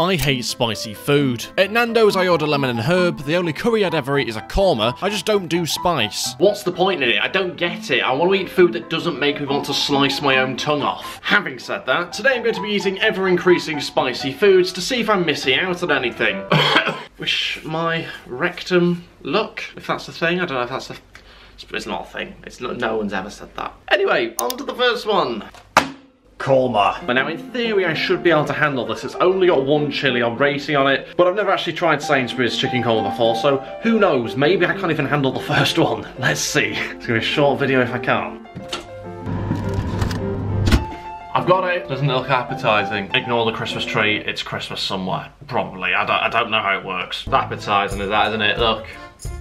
I hate spicy food. At Nando's, I order lemon and herb. The only curry I'd ever eat is a korma. I just don't do spice. What's the point in it? I don't get it. I want to eat food that doesn't make me want to slice my own tongue off. Having said that, today I'm going to be eating ever increasing spicy foods to see if I'm missing out on anything. Wish my rectum luck, if that's the thing. I don't know if that's a. It's not a thing. It's not. No one's ever said that. Anyway, on to the first one. Korma. But now in theory I should be able to handle this. It's only got one chili rating on it, but I've never actually tried Sainsbury's chicken korma before, so who knows, maybe I can't even handle the first one. Let's see. It's gonna be a short video if I can. I've got it. Doesn't look appetising? Ignore the Christmas tree. It's Christmas somewhere. Probably. I don't, I don't know how it works. Appetising is that, isn't it? Look.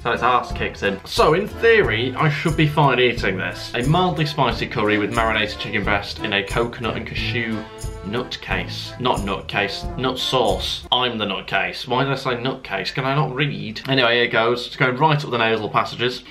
So its ass kicks in. So in theory, I should be fine eating this. A mildly spicy curry with marinated chicken breast in a coconut and cashew nut case. Not nut case, nut sauce. I'm the nut case. Why did I say nut case? Can I not read? Anyway, here goes. It's going right up the nasal passages.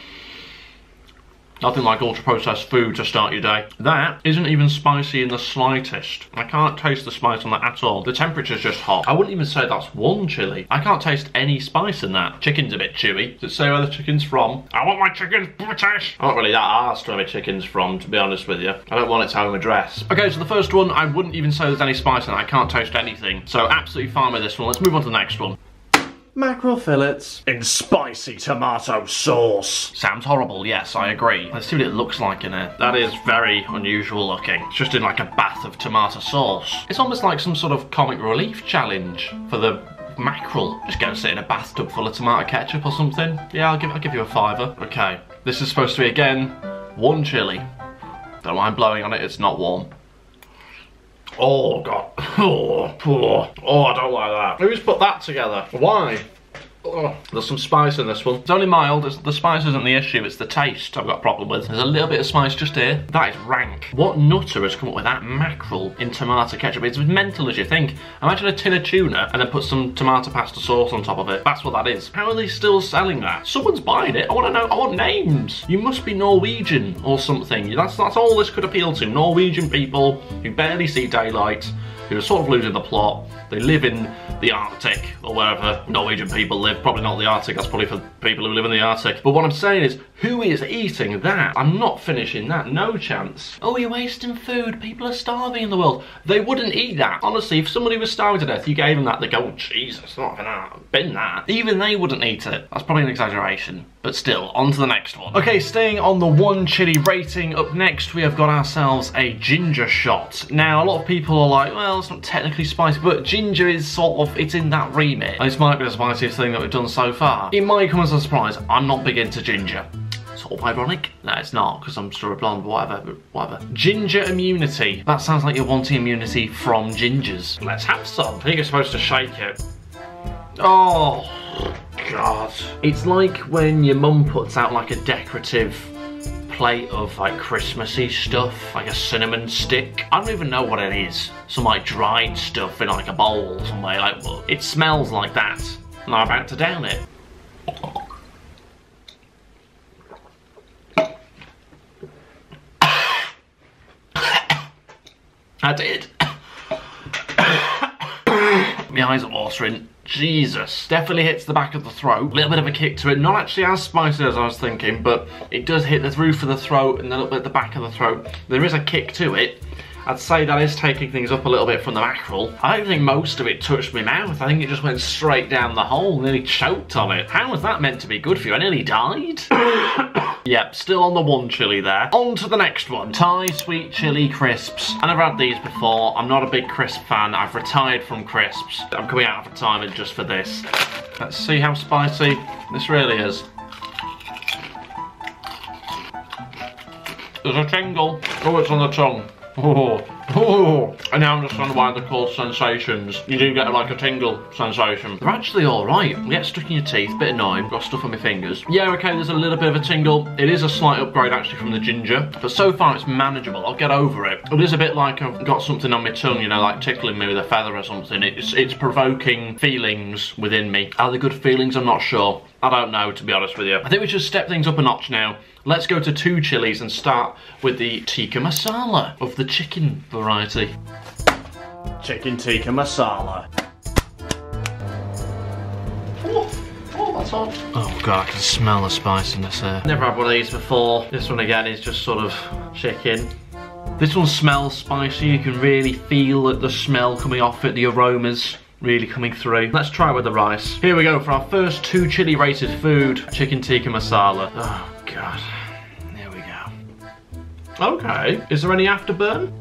Nothing like ultra-processed food to start your day. That isn't even spicy in the slightest. I can't taste the spice on that at all. The temperature's just hot. I wouldn't even say that's one chili. I can't taste any spice in that. Chicken's a bit chewy. Does it say where the chicken's from? I want my chicken British. I'm not really that arsed where my chicken's from, to be honest with you. I don't want its home address. Okay, so the first one, I wouldn't even say there's any spice in it. I can't taste anything. So absolutely fine with this one. Let's move on to the next one mackerel fillets in spicy tomato sauce. Sounds horrible, yes, I agree. Let's see what it looks like in it. That is very unusual looking. It's just in like a bath of tomato sauce. It's almost like some sort of comic relief challenge for the mackerel. Just go and sit in a bathtub full of tomato ketchup or something. Yeah, I'll give, I'll give you a fiver. Okay, this is supposed to be, again, one chili. Don't mind blowing on it, it's not warm. Oh god. Oh, oh, oh, I don't like that. Who's put that together? Why? Oh, there's some spice in this one. It's only mild, it's, the spice isn't the issue, it's the taste I've got a problem with. There's a little bit of spice just here. That is rank. What nutter has come up with that mackerel in tomato ketchup? It's as mental as you think. Imagine a tin of tuna and then put some tomato pasta sauce on top of it. That's what that is. How are they still selling that? Someone's buying it. I want to know, I want names. You must be Norwegian or something. That's, that's all this could appeal to. Norwegian people who barely see daylight, who are sort of losing the plot. They live in the Arctic or wherever Norwegian people live. Probably not the Arctic, that's probably for people who live in the Arctic. But what I'm saying is, who is eating that? I'm not finishing that, no chance. Oh, you're wasting food, people are starving in the world. They wouldn't eat that. Honestly, if somebody was starving to death, you gave them that, they'd go, oh, Jesus, not gonna bin that. Even they wouldn't eat it. That's probably an exaggeration. But still, on to the next one. Okay, staying on the one chili rating, up next we have got ourselves a ginger shot. Now, a lot of people are like, well, it's not technically spicy, but ginger is sort of, it's in that remit. This might be the spiciest thing that we've done so far. It might come as a surprise, I'm not big into ginger sort of ironic. No, it's not, because I'm still a blonde, but whatever, whatever. Ginger immunity. That sounds like you're wanting immunity from gingers. Let's have some. I think you're supposed to shake it. Oh, God. It's like when your mum puts out like a decorative plate of like Christmassy stuff, like a cinnamon stick. I don't even know what it is. Some like dried stuff in like a bowl somewhere. Like it smells like that, and I'm about to down it. I did. My eyes are watering. Jesus. Definitely hits the back of the throat. A little bit of a kick to it. Not actually as spicy as I was thinking, but it does hit the roof of the throat and a little bit the back of the throat. There is a kick to it. I'd say that is taking things up a little bit from the mackerel. I don't think most of it touched my mouth. I think it just went straight down the hole, nearly choked on it. How was that meant to be good for you? I nearly died. yep, still on the one chili there. On to the next one. Thai sweet chili crisps. I never had these before. I'm not a big crisp fan. I've retired from crisps. I'm coming out of retirement just for this. Let's see how spicy this really is. There's a tingle. Oh, it's on the tongue. Oh, oh, and now I understand why they're called sensations. You do get like a tingle sensation. They're actually alright. You get stuck in your teeth, bit annoying, got stuff on my fingers. Yeah, okay, there's a little bit of a tingle. It is a slight upgrade actually from the ginger, but so far it's manageable. I'll get over it. It is a bit like I've got something on my tongue, you know, like tickling me with a feather or something. It's, it's provoking feelings within me. Are they good feelings? I'm not sure. I don't know, to be honest with you. I think we should step things up a notch now. Let's go to two chilies and start with the tikka masala of the chicken variety. Chicken tikka masala. Oh, oh, oh, god, I can smell the spice in this here. Never had one of these before. This one again is just sort of chicken. This one smells spicy. You can really feel the smell coming off it, the aromas really coming through. Let's try with the rice. Here we go for our first two chili rated food, chicken tikka masala. Oh God, there we go. Okay, is there any afterburn?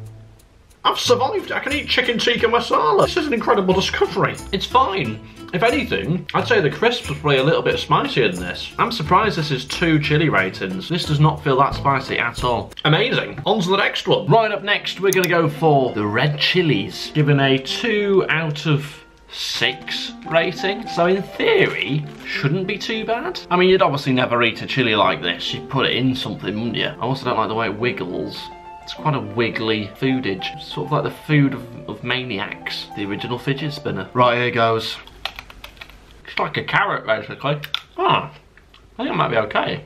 I've survived. I can eat chicken tikka masala. This is an incredible discovery. It's fine. If anything, I'd say the crisps was probably a little bit spicier than this. I'm surprised this is two chili ratings. This does not feel that spicy at all. Amazing. On to the next one. Right up next, we're gonna go for the red chilies. Given a two out of six rating. So in theory, shouldn't be too bad. I mean, you'd obviously never eat a chili like this. You'd put it in something, wouldn't you? I also don't like the way it wiggles. It's quite a wiggly foodage. Sort of like the food of, of maniacs. The original fidget spinner. Right, here goes. It's like a carrot, basically. Ah, I think it might be okay.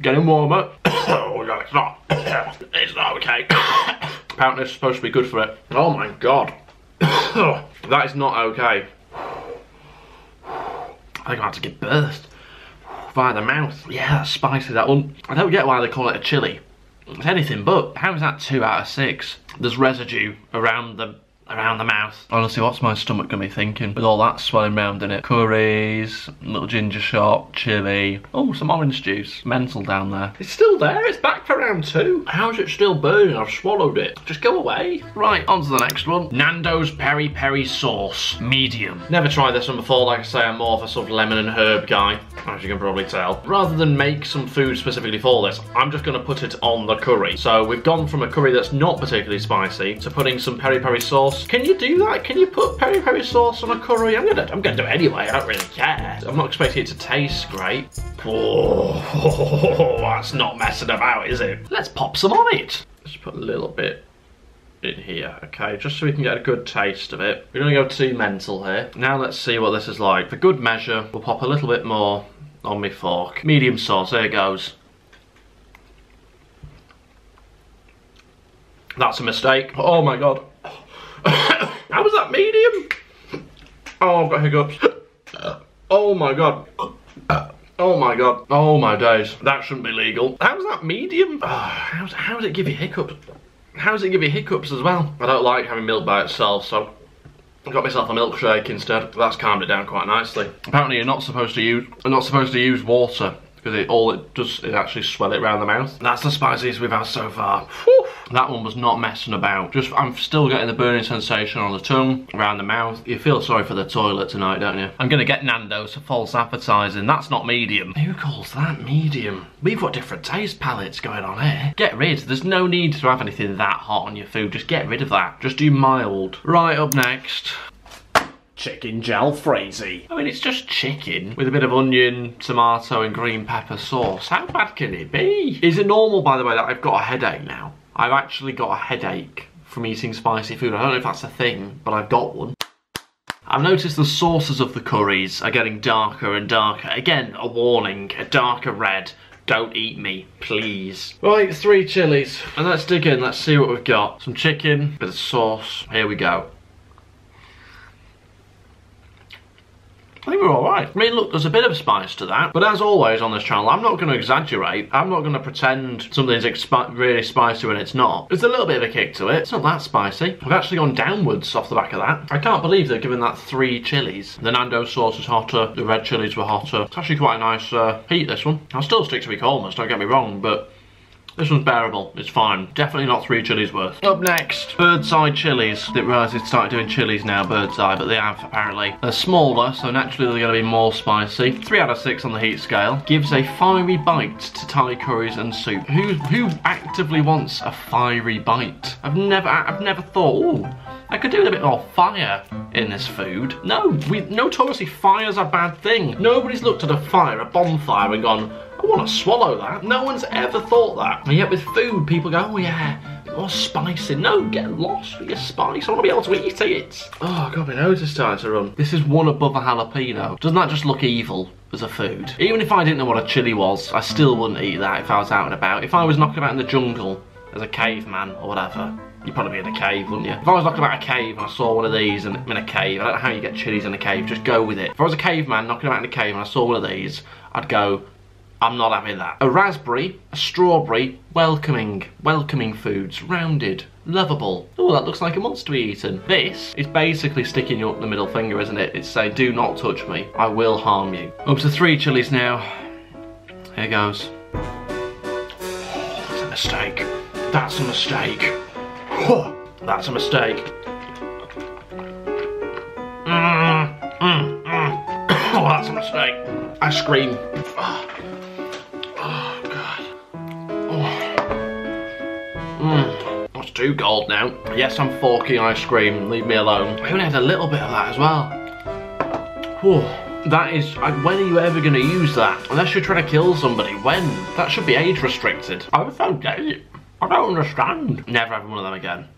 Getting warmer. oh no, it's not. it's not okay. Apparently it's supposed to be good for it. Oh my god. that is not okay. I think I have to give birth via the mouth. Yeah, that's spicy, that one. I don't get why they call it a chili. It's anything but. How is that two out of six? There's residue around the around the mouth. Honestly, what's my stomach gonna be thinking with all that swelling round in it? Curries, little ginger shot, chilli. Oh, some orange juice. Mental down there. It's still there. It's back for round two. How's it still burning? I've swallowed it. Just go away. Right, on to the next one. Nando's Peri Peri Sauce. Medium. Never tried this one before. Like I say, I'm more of a sort of lemon and herb guy, as you can probably tell. Rather than make some food specifically for this, I'm just gonna put it on the curry. So we've gone from a curry that's not particularly spicy to putting some peri peri sauce sauce. Can you do that? Can you put peri peri sauce on a curry? I'm gonna, I'm gonna do it anyway. I don't really care. I'm not expecting it to taste great. Oh, that's not messing about, is it? Let's pop some on it. Let's put a little bit in here, okay, just so we can get a good taste of it. We're gonna go too mental here. Now let's see what this is like. For good measure, we'll pop a little bit more on my fork. Medium sauce, there it goes. That's a mistake. Oh my god. How was that medium? Oh, I've got hiccups. Oh my god. Oh my god. Oh my days. That shouldn't be legal. How's that medium? Oh, how does it give you hiccups? How does it give you hiccups as well? I don't like having milk by itself, so I got myself a milkshake instead. That's calmed it down quite nicely. Apparently you're not supposed to use you're not supposed to use water because it, all it does is actually swell it around the mouth. That's the spiciest we've had so far. Whew. That one was not messing about. Just, I'm still getting the burning sensation on the tongue, around the mouth. You feel sorry for the toilet tonight, don't you? I'm gonna get Nando's for false advertising. That's not medium. Who calls that medium? We've got different taste palates going on here. Get rid. There's no need to have anything that hot on your food. Just get rid of that. Just do mild. Right, up next chicken jalfrezi. I mean, it's just chicken with a bit of onion, tomato and green pepper sauce. How bad can it be? Is it normal, by the way, that I've got a headache now? I've actually got a headache from eating spicy food. I don't know if that's a thing, but I've got one. I've noticed the sauces of the curries are getting darker and darker. Again, a warning, a darker red. Don't eat me, please. Right, three chilies. And let's dig in, let's see what we've got. Some chicken, bit of sauce. Here we go. I think we're alright. I mean, look, there's a bit of spice to that. But as always on this channel, I'm not going to exaggerate. I'm not going to pretend something's really spicy when it's not. There's a little bit of a kick to it. It's not that spicy. I've actually gone downwards off the back of that. I can't believe they're giving that three chilies. The Nando sauce is hotter. The red chilies were hotter. It's actually quite a nice uh, heat, this one. I'll still stick to my coldness, don't get me wrong, but this one's bearable, it's fine. Definitely not three chilies worth. Up next, Bird's Eye chilies. Didn't realise they'd started doing chilies now, Bird's Eye, but they have apparently. They're smaller, so naturally they're going to be more spicy. Three out of six on the heat scale. Gives a fiery bite to Thai curries and soup. Who who actively wants a fiery bite? I've never I've never thought, oh, I could do with a bit more fire in this food. No, we notoriously fire's a bad thing. Nobody's looked at a fire, a bonfire, and gone, I want to swallow that. No one's ever thought that. And yet with food, people go, oh yeah, more spicy. No, get lost with your spice. I want to be able to eat it. Oh god, my nose is starting to run. This is one above a jalapeno. Doesn't that just look evil? as a food. Even if I didn't know what a chili was, I still wouldn't eat that if I was out and about. If I was knocking about in the jungle as a caveman or whatever, you'd probably be in a cave, wouldn't you? If I was knocking about a cave and I saw one of these and in a cave, I don't know how you get chilies in a cave, just go with it. If I was a caveman knocking about in a cave and I saw one of these, I'd go, I'm not having that. A raspberry, a strawberry, welcoming, welcoming foods, rounded, lovable. Oh, that looks like a monster be eaten. This is basically sticking you up the middle finger, isn't it? It's saying, do not touch me. I will harm you. Up to three chilies now. Here goes. That's a mistake. That's a mistake. That's a mistake. Mm, mm, mm. Oh, that's a mistake. I scream. Oh, oh Too cold now. Yes, I'm forking ice cream. Leave me alone. I only had a little bit of that as well. Whew. That is, uh, when are you ever going to use that? Unless you're trying to kill somebody. When? That should be age restricted. I'm so dead. I don't understand. Never have one of them again.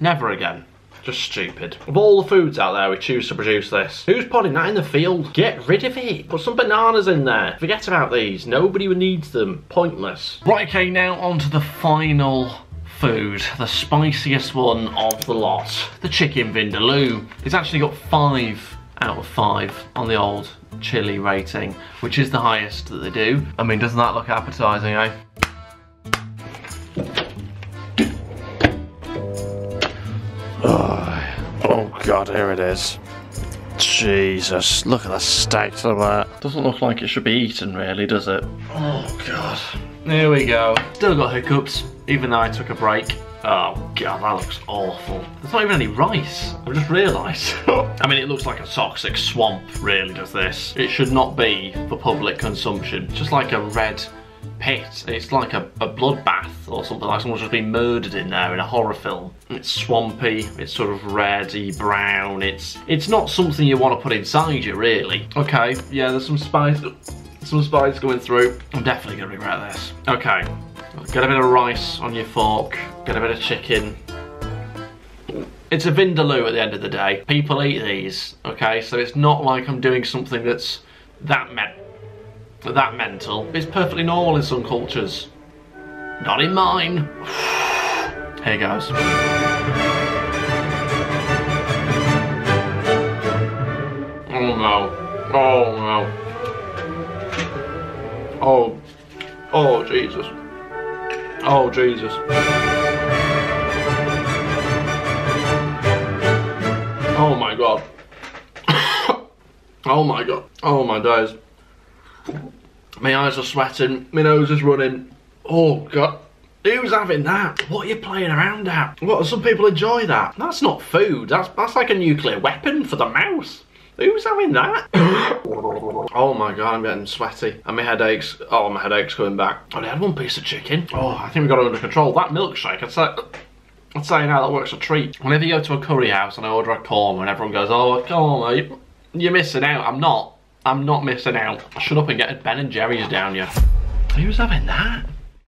Never again. Just stupid. Of all the foods out there, we choose to produce this. Who's putting that in the field? Get rid of it. Put some bananas in there. Forget about these. Nobody needs them. Pointless. Right, okay, now on to the final food, the spiciest one of the lot. The chicken vindaloo. It's actually got five out of five on the old chili rating, which is the highest that they do. I mean, doesn't that look appetizing, eh? Oh god, here it is. Jesus, look at the state of that. Doesn't look like it should be eaten really, does it? Oh god. There we go. Still got hiccups, even though I took a break. Oh god, that looks awful. There's not even any rice. I've just realised. I mean, it looks like a toxic swamp, really does this. It should not be for public consumption. Just like a red pit. It's like a, a bloodbath or something like someone's just been murdered in there in a horror film. It's swampy, it's sort of reddy brown. It's it's not something you want to put inside you, really. Okay, yeah, there's some spice, some spice going through. I'm definitely gonna regret this. Okay, get a bit of rice on your fork, get a bit of chicken. It's a vindaloo at the end of the day. People eat these, okay? So it's not like I'm doing something that's that meant that mental. It's perfectly normal in some cultures. Not in mine. Here goes. Oh no. Oh no. Oh. Oh Jesus. Oh Jesus. Oh my god. oh my god. Oh my days. My eyes are sweating, my nose is running. Oh god. Who's having that? What are you playing around at? What, some people enjoy that? That's not food, that's, that's like a nuclear weapon for the mouse. Who's having that? oh my god, I'm getting sweaty. And my headaches, oh my headache's coming back. Oh, I only had one piece of chicken. Oh, I think we got it under control. That milkshake, I'd say, I'd say now that works a treat. Whenever you go to a curry house and I order a korma and everyone goes, oh, a korma, you're missing out. I'm not. I'm not missing out. Shut up and get a Ben and Jerry's down you. Who's having that?